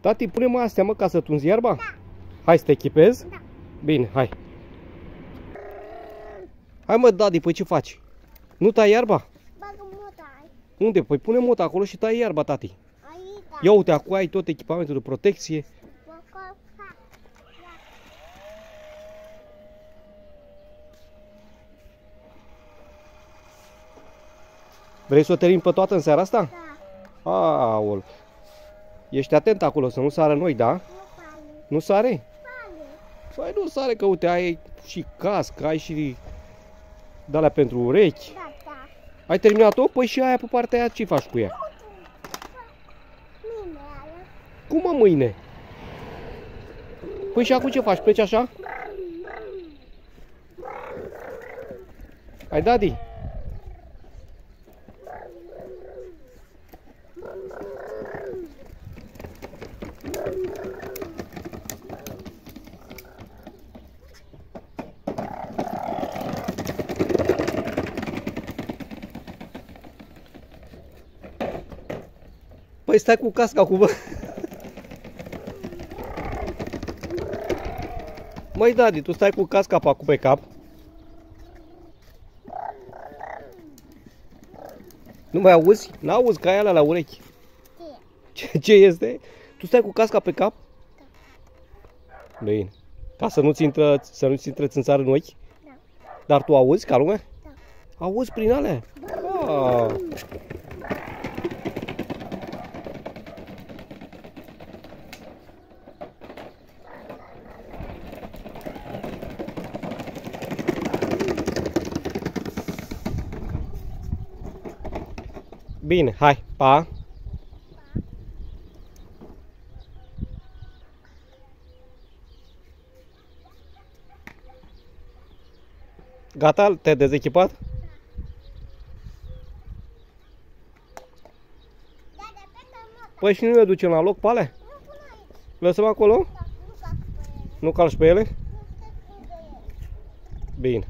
Tati, pune-mă astea, mă, ca să tunzi iarba? Da. Hai să te echipezi? Da. Bine, hai. Hai mă, Dadi, păi ce faci? Nu tai iarba? Bagă mota Unde? Păi pune mota acolo și tai iarba, tati. aici. Ia uite, acum ai tot echipamentul de protecție. Bagă- ha. Vrei să o termin pe toată în seara asta? Da. Aol. Ești atent acolo să nu sară noi, da? Nu pare. Nu sare? Pare. Păi nu sare, că uite, ai și cască, ai și de pentru urechi. Da, da. Ai terminat-o? Păi și aia pe partea aia ce faci cu ea? Mine are. Cum mă mâine? Păi și acum ce faci? Pleci așa? Hai, Dadi. Păi stai cu casca cu bă. Măi, Dadi, tu stai cu casca pe acum pe cap. Nu mai auzi? N-auzi ca aia la urechi. Ce? Ce, ce este? Tu stai cu casca pe cap? Bine. Ca să nu-ți intră, să nu-ți intre țânțar în ochi? Da. Dar tu auzi ca lumea? Da. Auzi prin alea? Ah. Bine, hai, pa! Gata? Te-ai dezechipat? Da, de pe că mota. Păi și nu le ducem la loc pe alea? Nu pun aici. Lăsăm acolo? Da, nu fac pe ele. Nu calci pe ele? Nu te pun de ele. Bine.